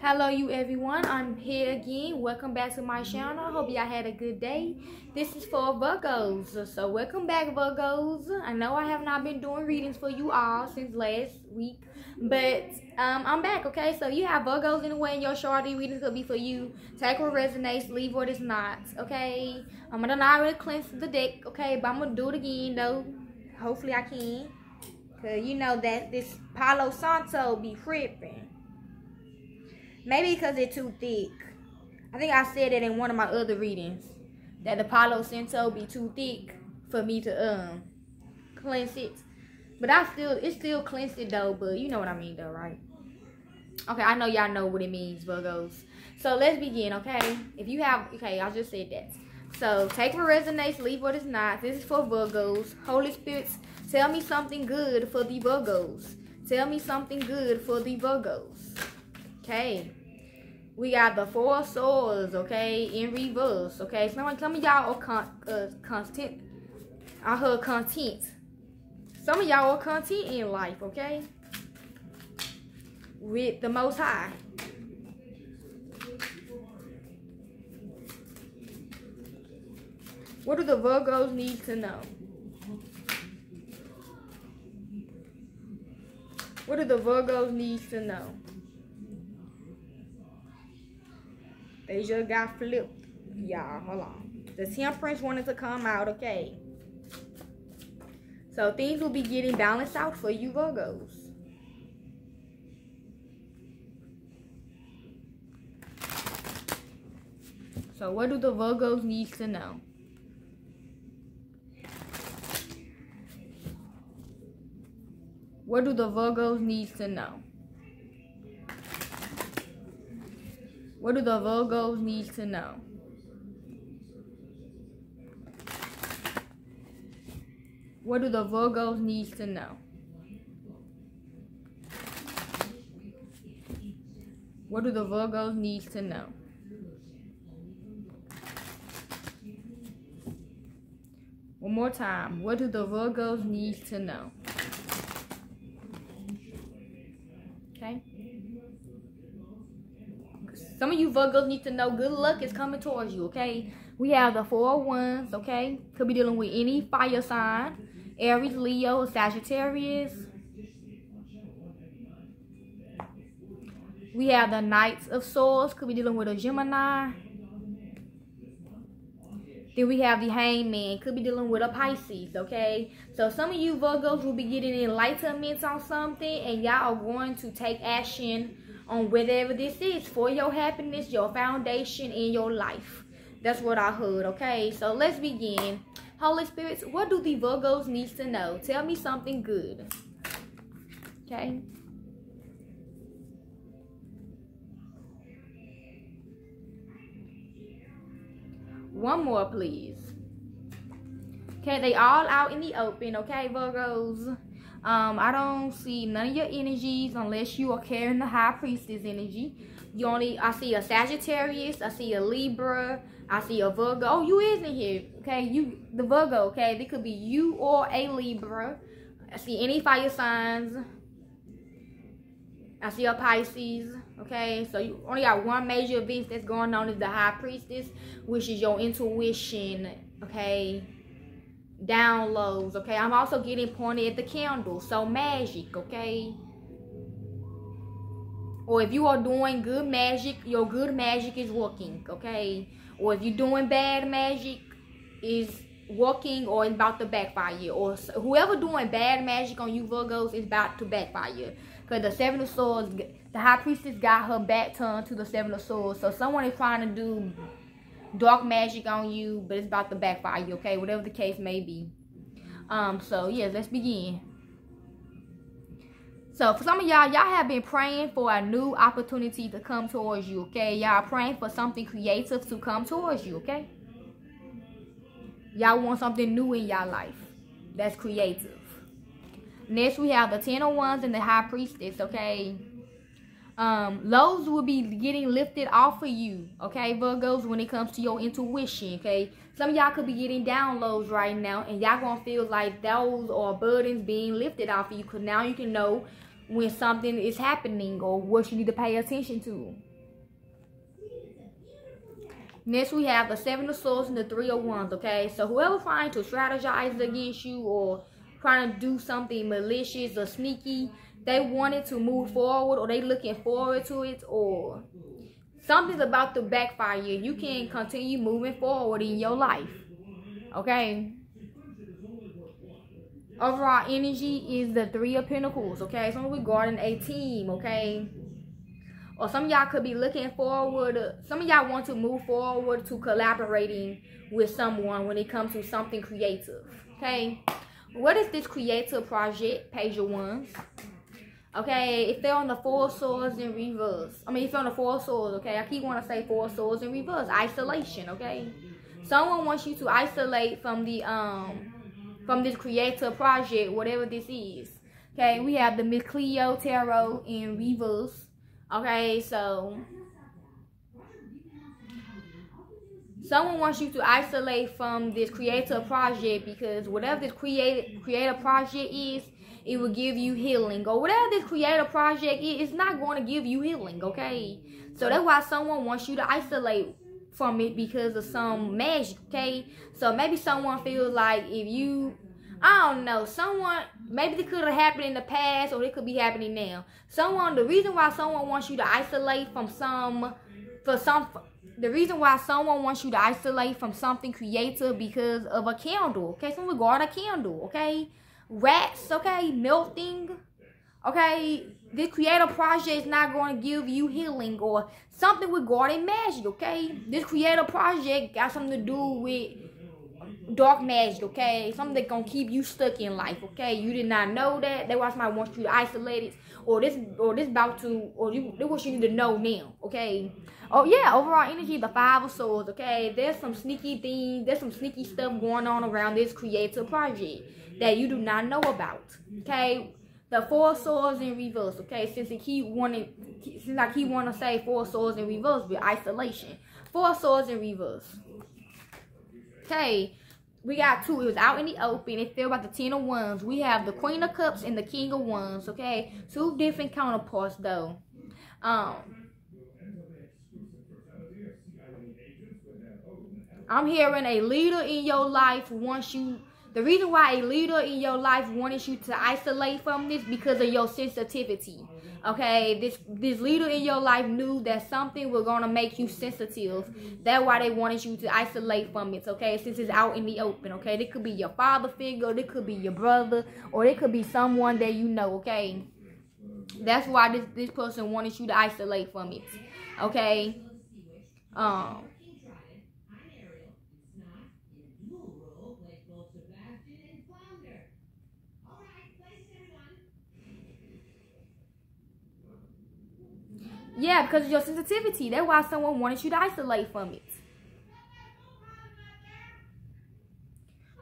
Hello, you everyone. I'm here again. Welcome back to my channel. Hope y'all had a good day. This is for Virgos. So, welcome back, Virgos. I know I have not been doing readings for you all since last week, but um, I'm back, okay? So, you have Virgos anyway in your chart. The readings could be for you. Take what resonates, leave what is not, okay? I'm gonna not really cleanse the deck, okay? But I'm gonna do it again, though. Hopefully, I can. Because you know that this Palo Santo be tripping. Maybe because it's too thick. I think I said it in one of my other readings. That the Palo Santo be too thick for me to um cleanse it. But I still, it still cleansed it though. But you know what I mean though, right? Okay, I know y'all know what it means, Virgos. So let's begin, okay? If you have, okay, I just said that. So take what resonates, leave what is not. This is for Virgos. Holy Spirits, tell me something good for the Virgos. Tell me something good for the Virgos. Okay. We got the four swords, okay, in reverse, okay. Some, of y'all are con, uh, content. I heard content. Some of y'all are content in life, okay. With the Most High. What do the Virgos need to know? What do the Virgos need to know? They just got flipped. Y'all, hold on. The temperance wanted to come out, okay. So things will be getting balanced out for you Virgos. So what do the Virgos need to know? What do the Virgos need to know? What do the Virgos need to know? What do the Virgos need to know? What do the Virgos need to know? One more time. What do the Virgos need to know? Okay. Some of you Virgos need to know good luck is coming towards you, okay? We have the four wands, okay? Could be dealing with any fire sign. Aries, Leo, Sagittarius. We have the Knights of Swords. Could be dealing with a Gemini. Then we have the Hangman. Could be dealing with a Pisces, okay? So some of you Virgos will be getting enlightenment on something. And y'all are going to take action on whatever this is for your happiness, your foundation in your life. That's what I heard, okay? So let's begin. Holy Spirits, what do the Virgos need to know? Tell me something good. Okay? One more, please. Okay, they all out in the open, okay, Virgos? Um, I don't see none of your energies unless you are carrying the High Priestess energy. You only, I see a Sagittarius, I see a Libra, I see a Virgo. Oh, you is in here, okay? You, the Virgo, okay? They could be you or a Libra. I see any fire signs. I see a Pisces, okay? So you only got one major event that's going on is the High Priestess, which is your intuition, okay? Downloads okay? I'm also getting pointed at the candle so magic okay? Or if you are doing good magic your good magic is working okay? Or if you're doing bad magic is working or about to backfire. Or whoever doing bad magic on you virgos is about to backfire. Because the seven of swords the high priestess got her back turned to the seven of swords. So someone is trying to do dark magic on you, but it's about to backfire you, okay? Whatever the case may be. Um, so yeah, let's begin. So for some of y'all, y'all have been praying for a new opportunity to come towards you, okay? Y'all praying for something creative to come towards you, okay? Y'all want something new in y'all life that's creative. Next, we have the Ten of Wands and the High Priestess, okay? Um, lows will be getting lifted off of you, okay, Virgos, when it comes to your intuition, okay? Some of y'all could be getting downloads right now, and y'all gonna feel like those are burdens being lifted off of you, because now you can know when something is happening or what you need to pay attention to. Next, we have the Seven of Swords and the Three of Wands, okay? So whoever trying to strategize against you or trying to do something malicious or sneaky, they wanted to move mm-hmm. forward or they looking forward to it or something's about to backfire you. You can continue moving forward in your life, okay? overall energy is the three of pentacles okay so regarding a team okay or some of y'all could be looking forward some of y'all want to move forward to collaborating with someone when it comes to something creative okay what is this creative project page of wands okay if they're on the four swords in reverse i mean if they're on the four swords okay i keep want to say four swords in reverse isolation okay someone wants you to isolate from the um from this creator project, whatever this is. Okay, we have the Miss Tarot in reverse. Okay, so someone wants you to isolate from this creator project because whatever this creator project is, it will give you healing. Or whatever this creative project is, it's not going to give you healing, okay? So that's why someone wants you to isolate from it because of some magic, okay? So maybe someone feels like if you, I don't know, someone, maybe it could have happened in the past or it could be happening now. Someone, the reason why someone wants you to isolate from some, for some, the reason why someone wants you to isolate from something creative because of a candle, okay? Some regard a candle, okay? Rats, okay? Melting, okay? this creative project is not going to give you healing or something regarding magic, okay? This creative project got something to do with dark magic, okay? Something that's going to keep you stuck in life, okay? You did not know that. That's why somebody wants you to isolate it. Or this, or this about to, or you, this what you to know now, okay? Oh, yeah, overall energy, the Five of Swords, okay? There's some sneaky things, there's some sneaky stuff going on around this creative project that you do not know about, okay? the four swords in reverse, okay? Since he keep wanting, since I keep wanting to say four swords in reverse with isolation. Four swords in reverse. Okay, we got two. It was out in the open. It fell about the ten of wands. We have the queen of cups and the king of wands, okay? Two different counterparts, though. Um, I'm hearing a leader in your life wants you the reason why a leader in your life wanted you to isolate from this because of your sensitivity. Okay, this this leader in your life knew that something was gonna make you sensitive. That's why they wanted you to isolate from it. Okay, since it's out in the open. Okay, it could be your father figure, it could be your brother, or it could be someone that you know. Okay, that's why this this person wanted you to isolate from it. Okay, um. Yeah, because of your sensitivity. That's why someone wanted you to isolate from it.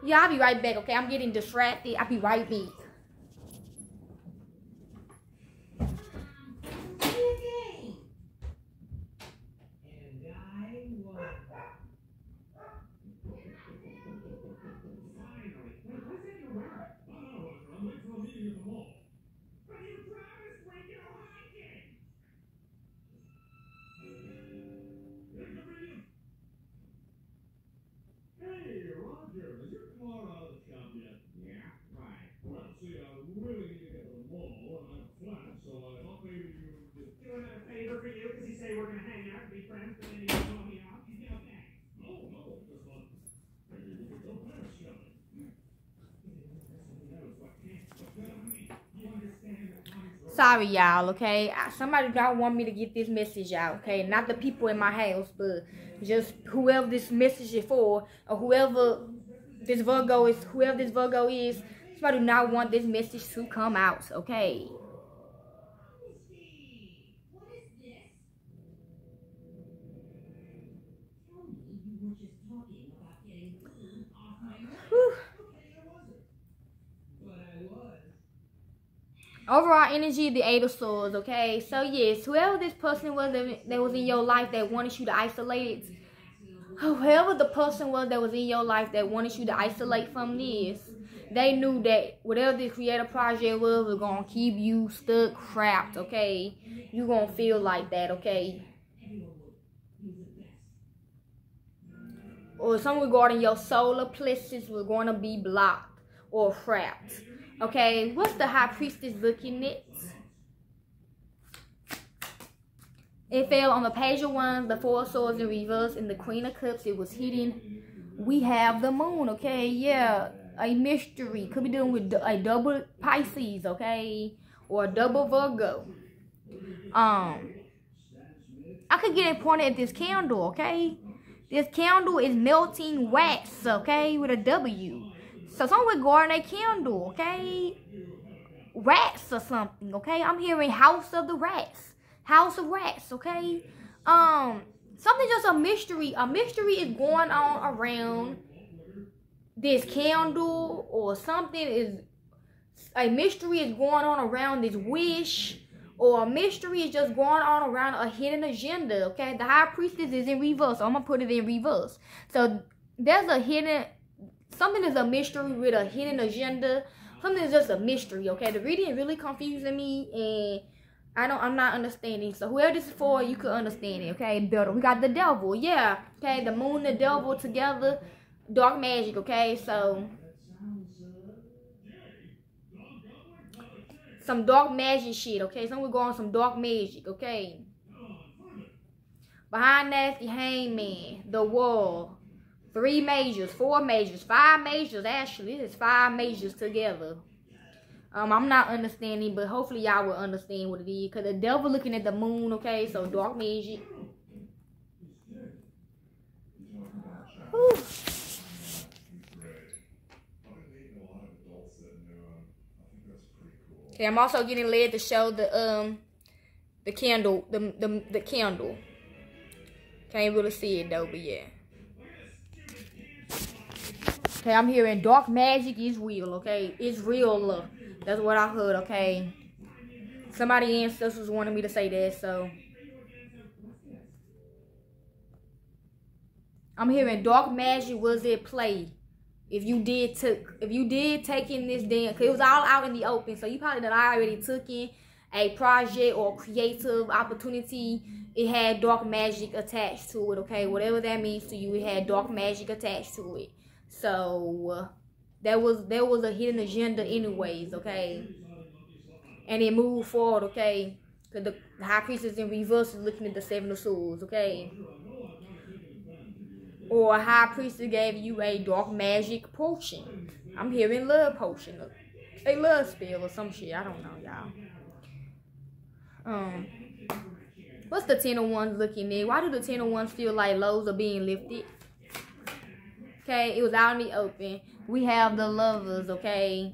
Yeah, I'll be right back, okay? I'm getting distracted. I'll be right back. Sorry y'all okay? Somebody don't want me to get this message out okay? Not the people in my house but just whoever this message is for or whoever this virgo is whoever this virgo is somebody do not want this message to come out okay overall energy the eight of swords okay so yes whoever this person was that was in your life that wanted you to isolate it whoever the person was that was in your life that wanted you to isolate from this they knew that whatever the creative project was was gonna keep you stuck, trapped. Okay, you gonna feel like that. Okay. Or something regarding your solar plexus was to be blocked or trapped. Okay, what's the high priestess looking at? It fell on the page of wands, the four swords in reverse, and the queen of cups. It was hidden. We have the moon, okay? Yeah, a mystery. Could be dealing with a double Pisces, okay? Or a double Virgo. Um, I could get it pointed at this candle, okay? This candle is melting wax, okay? With a W. So someone guarding a candle, okay? Rats or something, okay? I'm hearing House of the Rats. House of Rats, okay? Um, something just a mystery. A mystery is going on around this candle or something is a mystery is going on around this wish or a mystery is just going on around a hidden agenda okay the high priestess is in reverse so i'm gonna put it in reverse so there's a hidden something is a mystery with a hidden agenda something is just a mystery okay the reading really confusing me and I don't I'm not understanding. So whoever this is for, you could understand it, okay? Better. We got the devil, yeah. Okay, the moon the devil together. Dark magic, okay? So some dark magic shit, okay? Some we go on some dark magic, okay? Behind that, the hangman, the wall, three majors, four majors, five majors. Actually, is five majors together. Um, I'm not understanding, but hopefully y'all will understand what it is. Because the devil looking at the moon, okay? So dark magic. Okay, I'm also getting led to show the um the candle, the the the candle. Can't really see it though, but yeah. Okay, I'm hearing dark magic is real, okay? It's real. That's what I heard, okay? Somebody ancestors wanted me to say that, so. I'm hearing dark magic was at play. If you did took, if you did take in this damn, cause it was all out in the open, so you probably done already took in a project or creative opportunity. It had dark magic attached to it, okay? Whatever that means to you, it had dark magic attached to it. So there was there was a hidden agenda anyways, okay? And it moved forward, okay? Cause the, high priestess in reverse is looking at the seven of swords, okay? Or a high priestess gave you a dark magic potion. I'm hearing love potion. A love spell or some shit. I don't know, y'all. Um What's the ten of ones looking at? Why do the ten of ones feel like lows are being lifted? Okay, it was out in the open. We have the lovers, okay?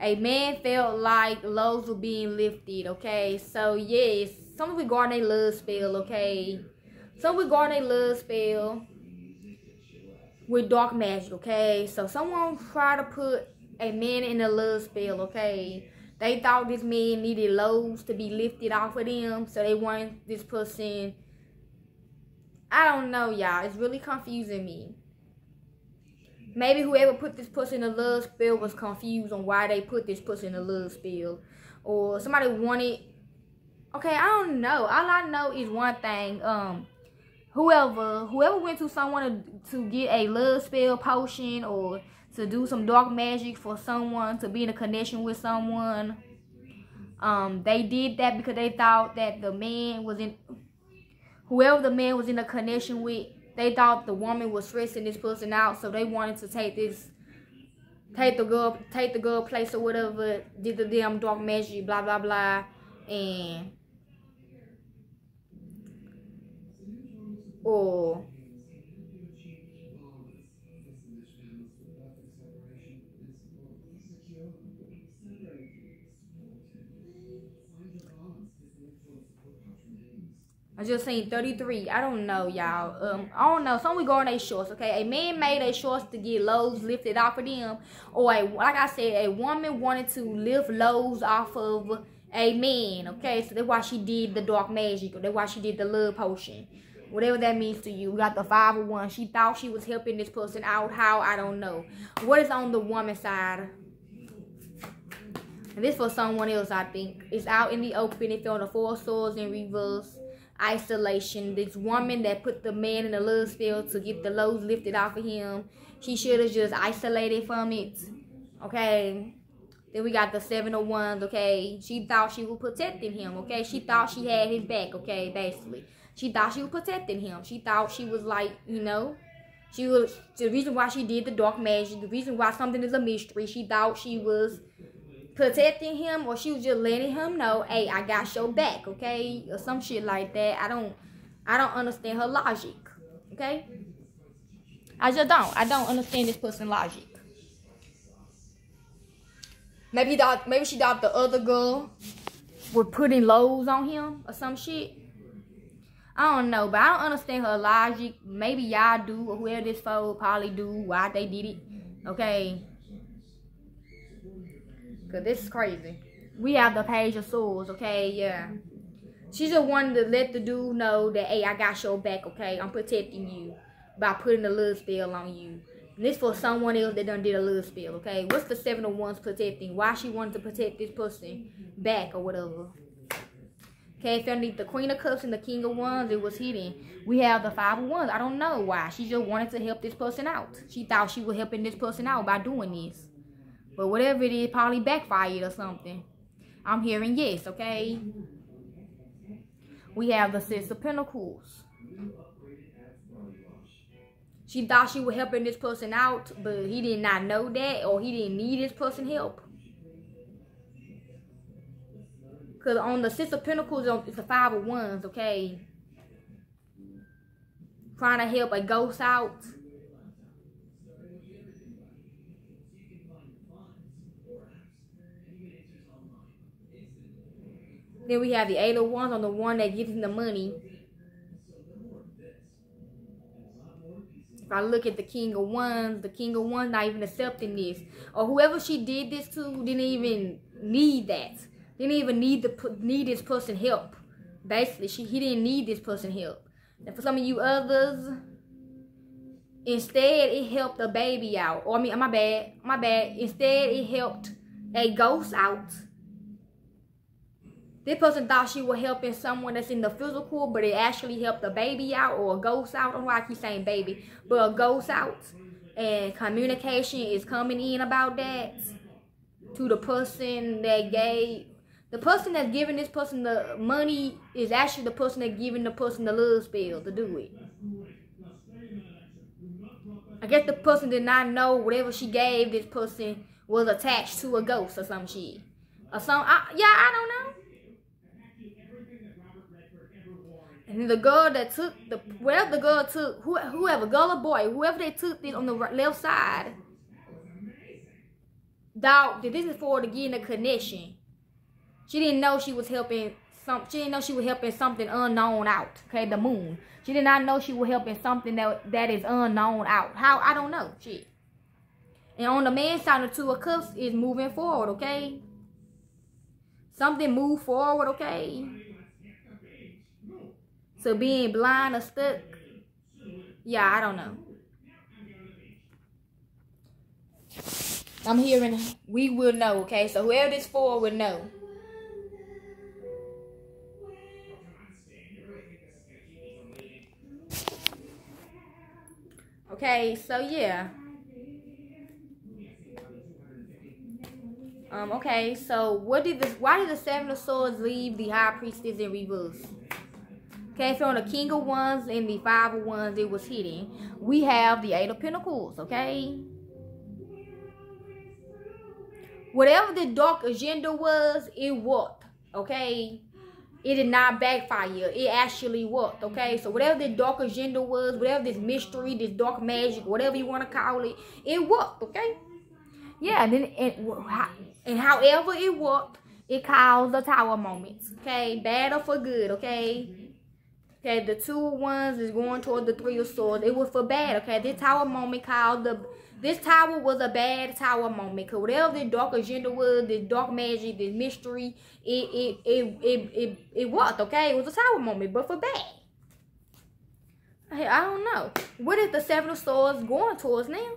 A man felt like loads were being lifted, okay? So, yes, some regarding a love spell, okay? Some regarding a love spell with dark magic, okay? So, someone tried to put a man in a love spell, okay? They thought this man needed loads to be lifted off of them, so they wanted this person I don't know, y'all. It's really confusing me. Maybe whoever put this pussy in a love spell was confused on why they put this pussy in a love spell. Or somebody wanted... Okay, I don't know. All I know is one thing. Um, Whoever whoever went to someone to, to get a love spell potion or to do some dark magic for someone, to be in a connection with someone. Um, they did that because they thought that the man was in whoever the man was in a connection with, they thought the woman was stressing this person out, so they wanted to take this, take the girl, take the girl place or whatever, did the damn dark magic, blah blah blah, and or I just seen 33. I don't know, y'all. Um, I don't know. Some we go on their shorts, okay? A man made a shorts to get loads lifted off of them. Or, a, like I said, a woman wanted to lift loads off of a man, okay? So that's why she did the dark magic. That's why she did the love potion. Whatever that means to you. We got the five of one. She thought she was helping this person out. How? I don't know. What is on the woman side? And this for someone else, I think. It's out in the open. It's on the four swords in reverse. Isolation. This woman that put the man in the love spell to get the loads lifted off of him. She should have just isolated from it. Okay. Then we got the seven of ones. okay? She thought she was protecting him, okay? She thought she had his back, okay, basically. She thought she was protecting him. She thought she was like, you know, she was the reason why she did the dark magic, the reason why something is a mystery. She thought she was protecting him or she was just letting him know, hey, I got your back, okay? Or some shit like that. I don't I don't understand her logic. Okay? I just don't. I don't understand this person logic. Maybe thought maybe she thought the other girl was putting lows on him or some shit. I don't know, but I don't understand her logic. Maybe y'all do, or whoever this foe probably do, why they did it. Okay. Cause this is crazy. We have the page of swords, okay? Yeah. She just wanted to let the dude know that, hey, I got your back, okay? I'm protecting you by putting a little spell on you. And this for someone else that done did a little spell, okay? What's the seven of ones protecting? Why she wanted to protect this person back or whatever? Okay, if underneath the Queen of Cups and the King of Wands, it was hidden. We have the Five of Wands. I don't know why. She just wanted to help this person out. She thought she was helping this person out by doing this. But whatever it is, probably backfired or something. I'm hearing yes, okay? We have the Six of Pentacles. She thought she was helping this person out, but he did not know that or he didn't need this person help. Because on the Six of Pentacles, it's a Five of Wands, okay? Trying to help a ghost out. Then we have the Eight of Wands on the one that gives him the money. If I look at the King of Wands, the King of Wands not even accepting this. Or whoever she did this to didn't even need that. Didn't even need the need this person help. Basically, she he didn't need this person help. And for some of you others, instead it helped a baby out. Or I mean, my bad, my bad. Instead, it helped a ghost out. This person thought she was helping someone that's in the physical, but it actually helped a baby out or a ghost out. I don't know why I keep saying baby, but a ghost out. And communication is coming in about that to the person that gave. The person that's giving this person the money is actually the person that's giving the person the love spell to do it. I guess the person did not know whatever she gave this person was attached to a ghost or some shit. Or some, I, yeah, I don't know. And the girl that took the wherever the girl took whoever girl or boy whoever they took this on the left side, thought that this is for to get a connection. She didn't know she was helping some. She didn't know she was helping something unknown out. Okay, the moon. She did not know she was helping something that that is unknown out. How I don't know. Shit. And on the man side, the two of cups is moving forward. Okay. Something move forward. Okay. So being blind or stuck, yeah, I don't know. I'm hearing we will know, okay? So whoever this for will know. Okay, so yeah. Um, okay, so what did this why did the seven of swords leave the high priestess in reverse? Okay, so on the King of Wands and the Five of Wands, it was hitting. We have the Eight of Pentacles, okay? Whatever the dark agenda was, it worked, okay? It did not backfire. It actually worked, okay? So whatever the dark agenda was, whatever this mystery, this dark magic, whatever you want to call it, it worked, okay? Yeah, and then and, and however it worked, it caused the tower moments, okay? Bad or for good, okay? Okay, the two ones is going toward the three of swords. It was for bad. Okay, this tower moment called the this tower was a bad tower moment. Cause whatever the dark agenda was, this dark magic, this mystery, it it it it it, it was okay. It was a tower moment, but for bad. Hey, I don't know. What is the Seven of Swords going towards now?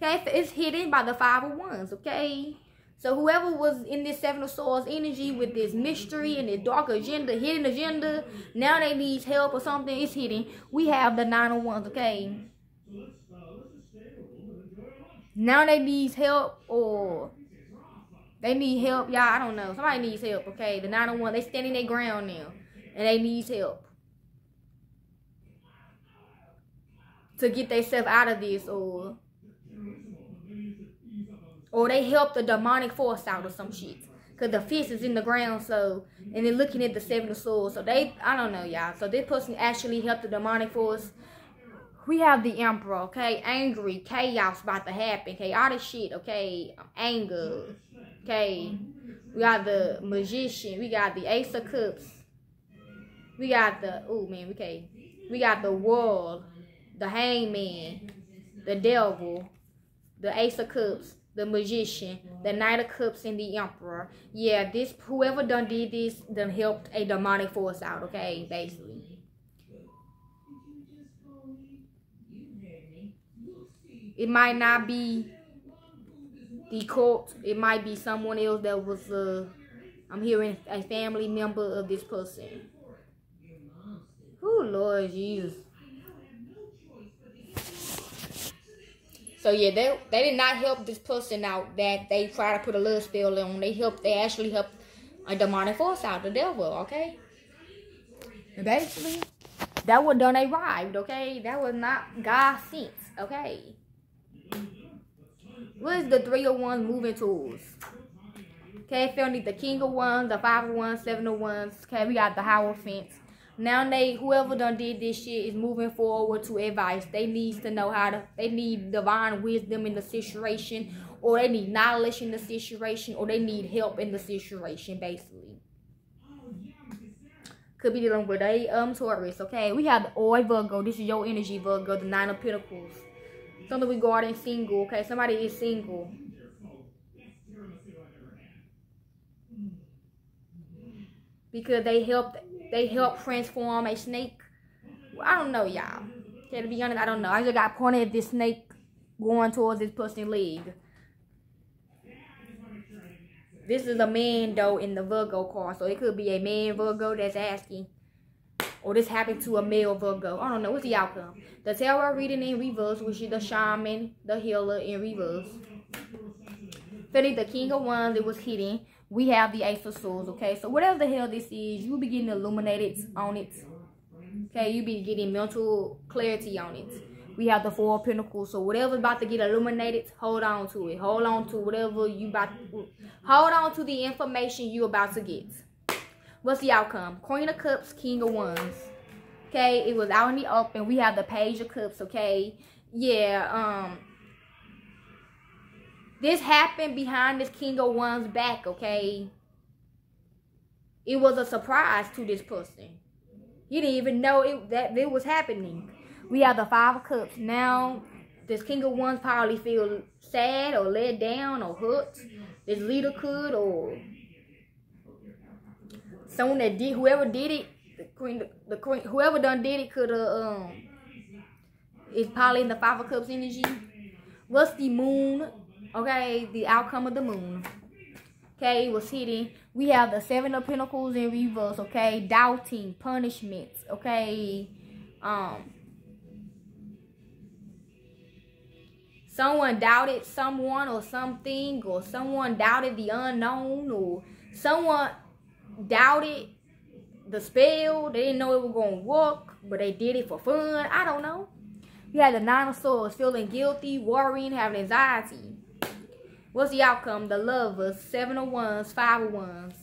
Okay, it's hidden by the Five of Wands, okay? So whoever was in this Seven of Swords energy with this mystery and this dark agenda, hidden agenda, now they need help or something, it's hidden. We have the Nine of Wands, okay? Now they need help or they need help. Y'all, I don't know. Somebody needs help, okay? The nine of 901, they standing their ground now. And they needs help. To get themselves out of this or or they help the demonic force out or some shit. Cause the fist is in the ground, so and they're looking at the seven of swords. So they I don't know, y'all. So this person actually helped the demonic force we have the emperor, okay? Angry, chaos about to happen, okay? All this shit, okay? Anger, okay? We got the magician. We got the ace of cups. We got the, oh man, okay. We got the world, the hangman, the devil, the ace of cups, the magician, the knight of cups, and the emperor. Yeah, this, whoever done did this, done helped a demonic force out, okay? Basically. It might not be the cult. It might be someone else that was, uh, I'm hearing a family member of this person. Oh, Lord Jesus. So yeah, they they did not help this person out that they try to put a love spell on. They helped. They actually helped a demonic force out, the devil. Okay. And basically, that was done arrived. Okay, that was not God sent. Okay. What is the three of wands moving towards? Okay, Phil need the king of ones, the five of wands, seven of wands. Okay, we got the hierophant. Now they whoever done did this shit is moving forward to advice. They need to know how to they need divine wisdom in the situation, or they need knowledge in the situation, or they need help in the situation, basically. Could be dealing with a um Taurus, okay? We have the Oi Virgo. This is your energy, Virgo, the nine of pentacles. Something regarding single, okay? Somebody is single. Because they helped they help transform a snake. I don't know, y'all. Okay, to be honest, I don't know. I just got pointed at this snake going towards this person's leg. This is a man, though, in the Virgo card. So it could be a man Virgo that's asking or this happened to a male Virgo. I don't know. What's the outcome? The tarot reading in reverse, which is the shaman, the healer in reverse. Fitting the king of wands, it was hidden. We have the ace of swords, okay? So whatever the hell this is, you'll be getting illuminated on it. Okay, you'll be getting mental clarity on it. We have the four of pentacles. So whatever's about to get illuminated, hold on to it. Hold on to whatever you about to, hold on to the information you about to get. What's the outcome? Queen of Cups, King of Wands. Okay, it was out in the open. We have the Page of Cups, okay? Yeah, um... This happened behind this King of Wands back, okay? It was a surprise to this person. He didn't even know it, that it was happening. We have the Five of Cups. Now, this King of Wands probably feel sad or let down or hurt. This leader could or someone that did whoever did it, the queen, the, queen, whoever done did it could have um. It's probably in the five of cups energy. What's the moon? Okay, the outcome of the moon. Okay, was hitting. We have the seven of pentacles in reverse. Okay, doubting, punishments. Okay, um. Someone doubted someone or something, or someone doubted the unknown, or someone doubted the spell. They didn't know it was going to work, but they did it for fun. I don't know. You had the Nine of Swords feeling guilty, worrying, having anxiety. What's the outcome? The lovers, Seven of ones, Five of ones.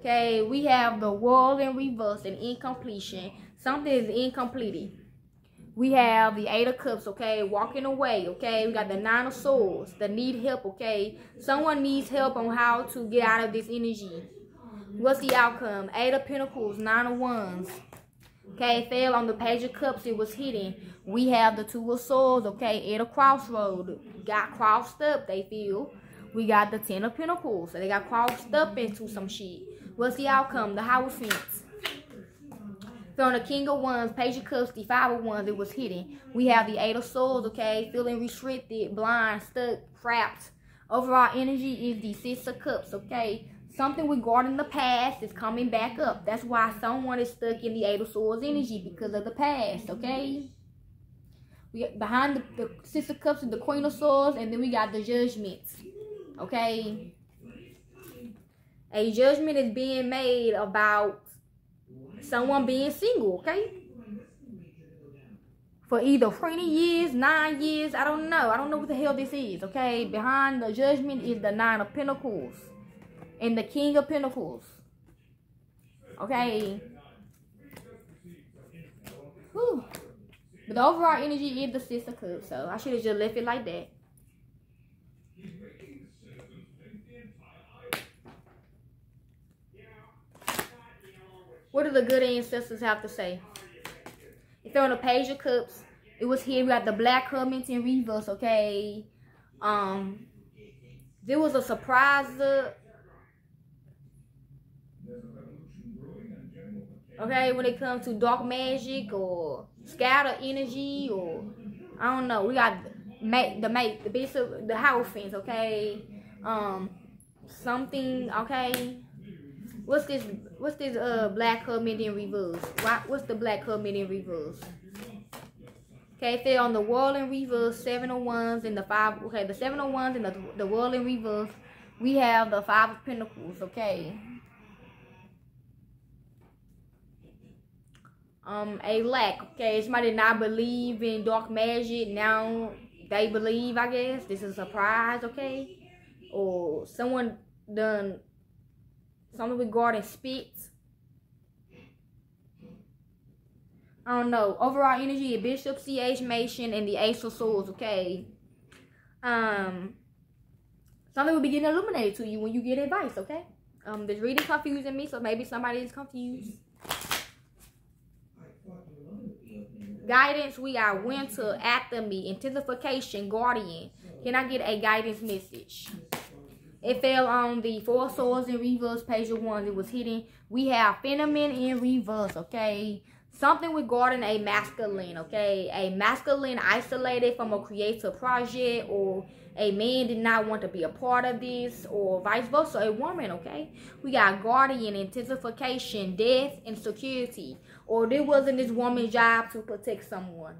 Okay, we have the world in reverse and incompletion. Something is incomplete. We have the Eight of Cups, okay, walking away, okay. We got the Nine of Swords, the need help, okay. Someone needs help on how to get out of this energy. What's the outcome? Eight of Pentacles, Nine of Wands. Okay, fell on the Page of Cups. It was hidden. We have the Two of Swords, okay, at a crossroad. Got crossed up, they feel. We got the Ten of Pentacles. So they got crossed up into some shit. What's the outcome? The high Hierophant. From the King of Wands, Page of Cups, the Five of Wands, it was hidden. We have the Eight of Swords, okay? Feeling restricted, blind, stuck, trapped. Overall energy is the Six of Cups, okay? Something regarding the past is coming back up. That's why someone is stuck in the Eight of Swords energy because of the past, okay? We behind the, the Six of Cups and the Queen of Swords, and then we got the Judgments, okay? A judgment is being made about someone being single, okay? For either 20 years, 9 years, I don't know. I don't know what the hell this is, okay? Behind the judgment is the Nine of Pentacles and the King of Pentacles. Okay? Whew. But the overall energy is the Six of Cups, so I should have just left it like that. What do the good ancestors have to say? If they're on the page of cups, it was here. We got the black comments in reverse, okay? Um, there was a surprise. Okay, when it comes to dark magic or scatter energy or I don't know. We got the the mate, the bishop, the Hierophants, okay? Um, something, okay? What's this? What's this? Uh, black comment in reverse. Why, what's the black comment in reverse? Okay, if on the wall in reverse, seven of ones and the five. Okay, the seven of ones and the the wall in reverse. We have the five of pentacles. Okay. Um, a lack. Okay, somebody not believe in dark magic. Now they believe. I guess this is a surprise. Okay, or someone done Something regarding spits. I don't know. Overall energy, a Bishop, CH Mason, and the Ace of Swords, okay? Um, something will be getting illuminated to you when you get advice, okay? Um, this reading confusing me, so maybe somebody is confused. Guidance, we got winter, me, intensification, guardian. Can I get a guidance message? It fell on the four swords in reverse, page of one. It was hidden. We have phenomenon in reverse, okay? Something regarding a masculine, okay? A masculine isolated from a creative project or a man did not want to be a part of this or vice versa, a woman, okay? We got guardian, intensification, death, and security. Or it wasn't this woman's job to protect someone.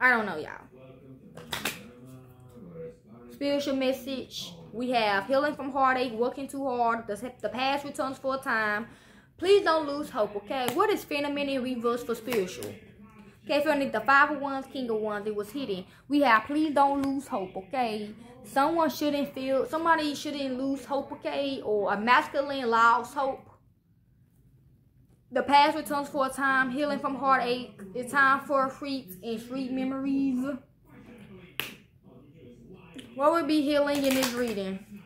I don't know, y'all spiritual message. We have healing from heartache, working too hard, the, past returns for a time. Please don't lose hope, okay? What is phenomenon in reverse for spiritual? Okay, for the five of ones, king of ones, it was hidden. We have please don't lose hope, okay? Someone shouldn't feel, somebody shouldn't lose hope, okay? Or a masculine lost hope. The past returns for a time, healing from heartache. It's time for freaks and sweet memories. What would be healing in this reading?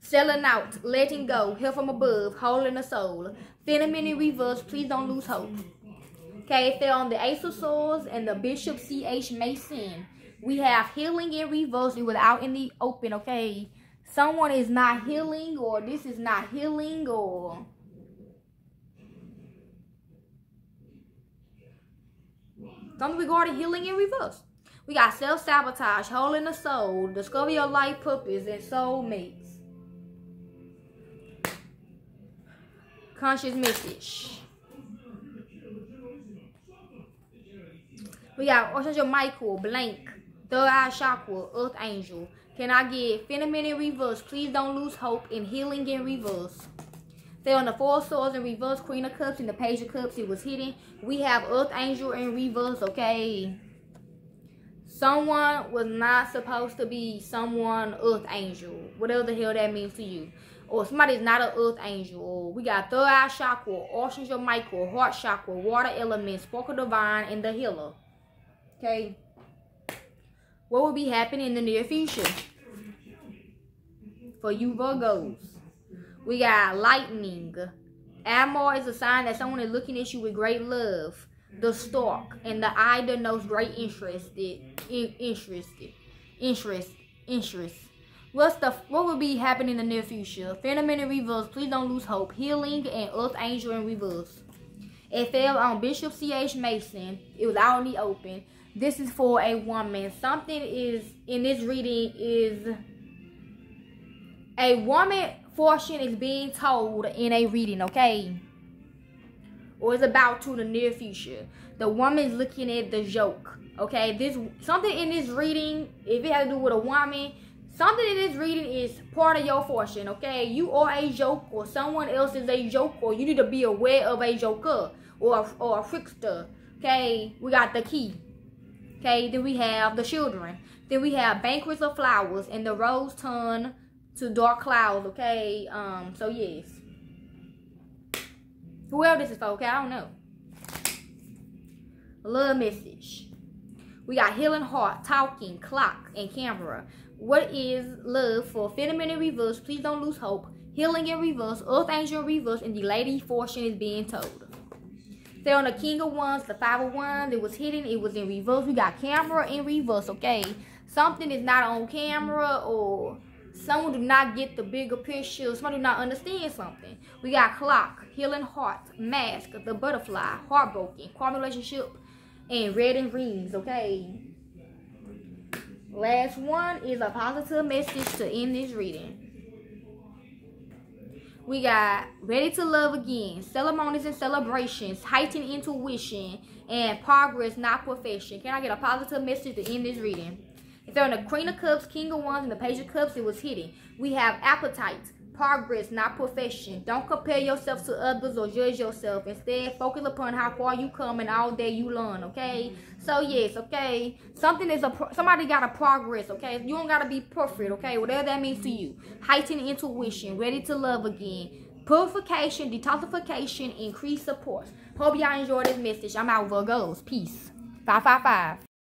Selling out, letting go, help from above, holding the soul. Phenomenon in reverse, please don't lose hope. Okay, if they're on the Ace of Swords and the Bishop C.H. Mason. We have healing in reverse without in the open, okay? Someone is not healing or this is not healing or... Something regarding healing in reverse. We got self-sabotage, hole in the soul, discover your life purpose, and soulmates. Conscious message. We got Archangel Michael, blank, third eye chakra, earth angel. Can I get phenomenon in reverse? Please don't lose hope in healing in reverse. Stay on the four swords in reverse, queen of cups, and the page of cups. It was hidden. We have earth angel in reverse, okay? Someone was not supposed to be someone earth angel. Whatever the hell that means to you. Or somebody's not an earth angel. Or we got third eye chakra, archangel Michael, heart chakra, water element, sparkle divine, and the healer. Okay. What will be happening in the near future? For you Virgos. We got lightning. Amor is a sign that someone is looking at you with great love the stalk, and the eye knows great interest, interested, interest, interest. What's the what will be happening in the near future? Phenomenon in reverse. Please don't lose hope. Healing and Earth Angel in reverse. It fell on Bishop C.H. Mason. It was out in the open. This is for a woman. Something is in this reading is a woman fortune is being told in a reading, okay? Or is about to the near future. The woman's looking at the joke. Okay, this something in this reading, if it has to do with a woman, something in this reading is part of your fortune, okay? You are a joke or someone else is a joke or you need to be aware of a joker or a, or a trickster. Okay, we got the key. Okay, then we have the children. Then we have banquets of flowers and the rose turn to dark clouds, okay? Um, so yes. Whoever this is for, okay? I don't know. Love message. We got healing heart, talking, clock, and camera. What is love for phenomenon in reverse? Please don't lose hope. Healing in reverse, earth angel in reverse, and the lady fortune is being told. Stay on the king of wands, the five of. It was hidden. It was in reverse. We got camera in reverse. Okay, something is not on camera or someone do not get the bigger picture. Someone do not understand something. We got clock, healing heart, mask, the butterfly, heartbroken, car relationship, and red and greens, okay? Last one is a positive message to end this reading. We got Ready to Love Again, Ceremonies and Celebrations, Heightened Intuition, and Progress Not Perfection. Can I get a positive message to end this reading? If they're the Queen of Cups, King of Wands, and the Page of Cups, it was hidden. We have Appetite, progress, not perfection. Don't compare yourself to others or judge yourself. Instead, focus upon how far you come and all that you learn, okay? So, yes, okay? Something is a, somebody got to progress, okay? You don't got to be perfect, okay? Whatever that means to you. Heightened intuition, ready to love again. Purification, detoxification, increased support. Hope y'all enjoyed this message. I'm out, Virgos. Peace. 555.